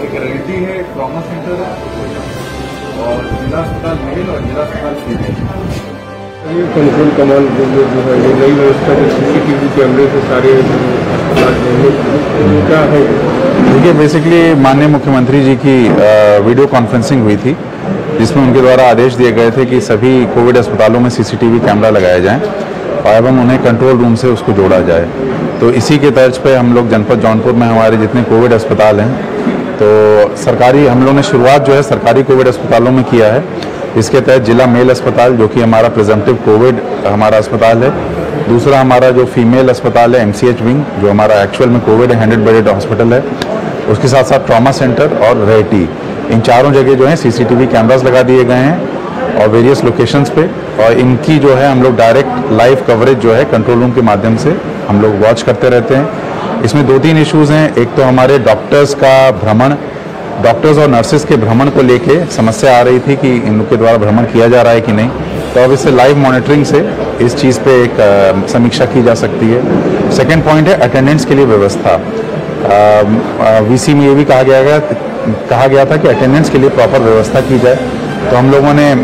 एक रेडी है एक ट्रॉमा सेंटर है और जिला अस्पताल मेल और जिला अस्पताल फीमेल कंट्रोल कमांड जो जो जो है ये नई व्यवस्था जो सीसीटीवी कैमरे से सारे क्या है? देखिए बेसिकली माननीय मुख्यमंत्री जी की वीडियो कॉन्फ्रेंसिंग हुई थी जिसमें उनके द्वारा आदेश दिए गए थे कि सभी कोविड अस्पतालों में सीसीटीवी कैमरा लगाया जाए और एवं उन्हें कंट्रोल रूम से उसको जोड़ा जाए। तो इसी के तर्ज पे हम लोग जनपद जौनपुर में हमारे जितने कोविड अस्पताल हैं तो सरकारी हम लोग ने शुरुआत जो है सरकारी कोविड अस्पतालों में किया है। इसके तहत जिला मेल अस्पताल, जो कि हमारा प्रिजम्पटिव कोविड, हमारा अस्पताल है। दूसरा हमारा जो फीमेल अस्पताल है एमसीएच विंग जो हमारा एक्चुअल में कोविड हंड्रेड बेडेड हॉस्पिटल है। उसके साथ साथ ट्रामा सेंटर और रेटी इन चारों जगह जो है सीसीटीवी कैमरास लगा दिए गए हैं और वेरियस लोकेशंस पे। और इनकी जो है, हम लोग डायरेक्ट लाइव कवरेज जो है कंट्रोल रूम के माध्यम से हम लोग वॉच करते रहते हैं। इसमें दो तीन इश्यूज़ हैं। एक तो हमारे डॉक्टर्स का भ्रमण डॉक्टर्स और नर्सेज के भ्रमण को लेके समस्या आ रही थी कि इनके द्वारा भ्रमण किया जा रहा है कि नहीं। तो अब इससे लाइव मॉनिटरिंग से इस चीज़ पे एक समीक्षा की जा सकती है। सेकेंड पॉइंट है अटेंडेंस के लिए व्यवस्था। वीसी में ये भी कहा गया, कहा गया था कि अटेंडेंस के लिए प्रॉपर व्यवस्था की जाए। तो हम लोगों ने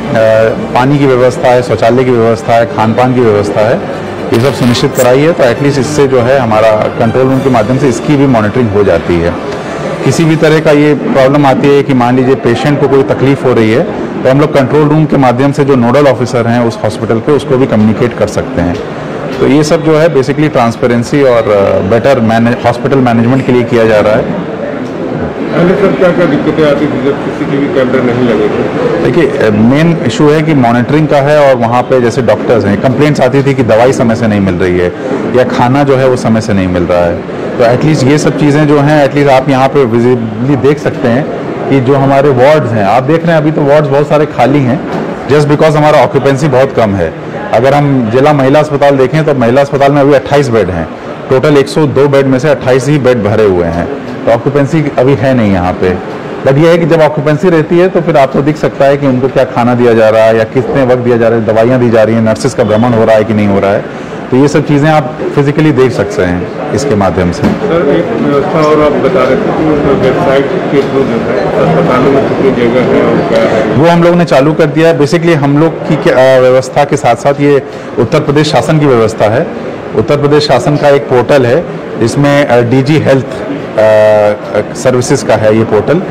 पानी की व्यवस्था है शौचालय की व्यवस्था है खान पान की व्यवस्था है। ये सब सुनिश्चित कराई है तो एटलीस्ट इससे जो है हमारा कंट्रोल रूम के माध्यम से इसकी भी मॉनिटरिंग हो जाती है। किसी भी तरह का ये प्रॉब्लम आती है कि मान लीजिए पेशेंट को कोई तकलीफ़ हो रही है तो हम लोग कंट्रोल रूम के माध्यम से जो नोडल ऑफिसर हैं उस हॉस्पिटल के उसको भी कम्युनिकेट कर सकते हैं। तो ये सब जो है बेसिकली ट्रांसपेरेंसी और बेटर मैनेज हॉस्पिटल मैनेजमेंट के लिए किया जा रहा है। पहले सर क्या क्या दिक्कतें आती थी जब सीसीटीवी कैमरे नहीं लगे थे? देखिए मेन इशू है कि मॉनिटरिंग का है और वहाँ पे जैसे डॉक्टर्स हैं कंप्लेंट्स आती थी कि दवाई समय से नहीं मिल रही है या खाना जो है वो समय से नहीं मिल रहा है। तो एटलीस्ट ये सब चीज़ें जो हैं एटलीस्ट आप यहाँ पे विजिबली देख सकते हैं कि जो हमारे वार्ड्स हैं, आप देख रहे हैं अभी तो वार्ड्स बहुत सारे खाली हैं जस्ट बिकॉज़ हमारा ऑक्यूपेंसी बहुत कम है। अगर हम जिला महिला अस्पताल देखें तो महिला अस्पताल में अभी 28 बेड हैं। टोटल 102 बेड में से 28 ही बेड भरे हुए हैं। तो ऑक्यूपेंसी अभी है नहीं यहाँ पे। बट ये है कि जब ऑक्यूपेंसी रहती है तो फिर आपको दिख सकता है कि उनको क्या खाना दिया जा रहा है या कितने वक्त दिया जा रहा है दवाइयाँ दी जा रही हैं नर्सेज का भ्रमण हो रहा है कि नहीं हो रहा है। तो ये सब चीज़ें आप फिजिकली देख सकते हैं इसके माध्यम से। सर एक व्यवस्था और आप बता रहे थे कि वेबसाइट के थ्रू जो है अस्पतालों में कितनी जगह है और क्या है? वो हम लोगों ने चालू कर दिया है। बेसिकली हम लोग की व्यवस्था के साथ साथ ये उत्तर प्रदेश शासन की व्यवस्था है। उत्तर प्रदेश शासन का एक पोर्टल है जिसमें डीजी हेल्थ सर्विसेज़ का है ये पोर्टल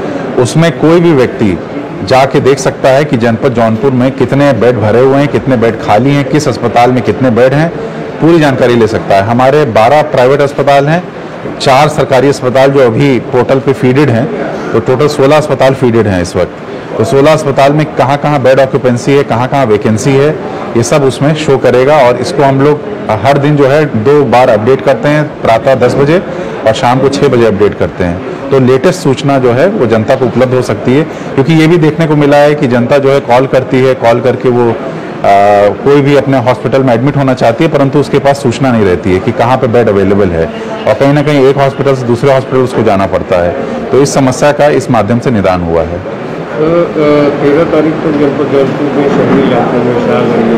उसमें कोई भी व्यक्ति जाके देख सकता है कि जनपद जौनपुर में कितने बेड भरे हुए हैं, कितने बेड खाली हैं, किस अस्पताल में कितने बेड हैं, पूरी जानकारी ले सकता है। हमारे 12 प्राइवेट अस्पताल हैं, चार सरकारी अस्पताल जो अभी पोर्टल पे फीडेड हैं तो टोटल 16 अस्पताल फीडेड हैं इस वक्त। तो 16 अस्पताल में कहाँ कहाँ बेड ऑक्यूपेंसी है कहाँ कहाँ वैकेंसी है, ये सब उसमें शो करेगा और इसको हम लोग हर दिन जो है दो बार अपडेट करते हैं, प्रातः 10 बजे। और शाम को छः बजे अपडेट करते हैं। तो लेटेस्ट सूचना जो है वो जनता को उपलब्ध हो सकती है क्योंकि ये भी देखने को मिला है कि जनता जो है कॉल करती है कॉल करके वो आ, कोई भी अपने हॉस्पिटल में एडमिट होना चाहती है परंतु उसके पास सूचना नहीं रहती है कि कहाँ पे बेड अवेलेबल है। और कहीं ना कहीं एक हॉस्पिटल से दूसरे हॉस्पिटल उसको जाना पड़ता है। तो इस समस्या का इस माध्यम से निदान हुआ है। तेरह तारीख तक जब जौनपुर में शहरी इलाकों में शाहगंज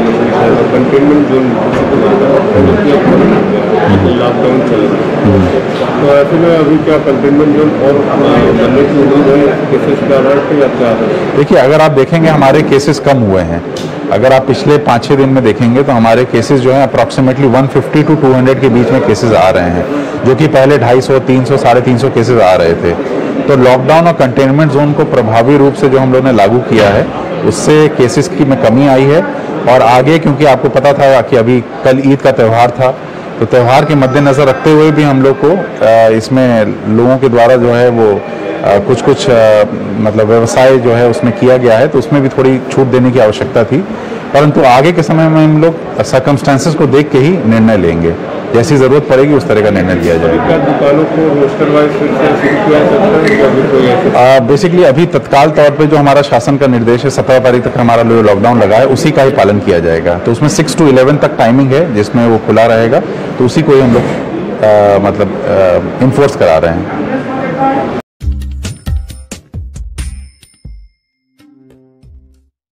कंटेनमेंट जोन लॉकडाउन चल रहा है। तो ऐसे में अभी क्या कंटेनमेंट जोन और बनने की उम्मीद है केसेस का रहा या क्या है? देखिए अगर आप देखेंगे हमारे केसेस कम हुए हैं। अगर आप पिछले पाँच छः दिन में देखेंगे तो हमारे केसेस जो हैं अप्रॉक्सीमेटली 150 टू 200 के बीच में केसेस आ रहे हैं जो कि पहले 250 300 साढ़े तीन सौ केसेस आ रहे थे। तो लॉकडाउन और कंटेनमेंट जोन को प्रभावी रूप से जो हम लोग ने लागू किया है, उससे केसेस की में कमी आई है। और आगे, क्योंकि आपको पता था कि अभी कल ईद का त्यौहार था तो त्यौहार के मद्देनज़र रखते हुए भी हम लोग को इसमें लोगों के द्वारा जो है वो कुछ कुछ मतलब व्यवसाय जो है उसमें किया गया है तो उसमें भी थोड़ी छूट देने की आवश्यकता थी। परंतु आगे के समय में हम लोग सर्कमस्टांसेस को देख के ही निर्णय लेंगे। जैसी ज़रूरत पड़ेगी उस तरह का निर्णय लिया जाएगा बेसिकली अभी तत्काल तौर पर जो हमारा शासन का निर्देश है सत्रह तारीख तक हमारा जो लॉकडाउन लगा है उसी का ही पालन किया जाएगा। तो उसमें सिक्स टू इलेवन तक टाइमिंग है जिसमें वो खुला रहेगा। तो उसी को ही हम लोग मतलब इन्फोर्स करा रहे हैं।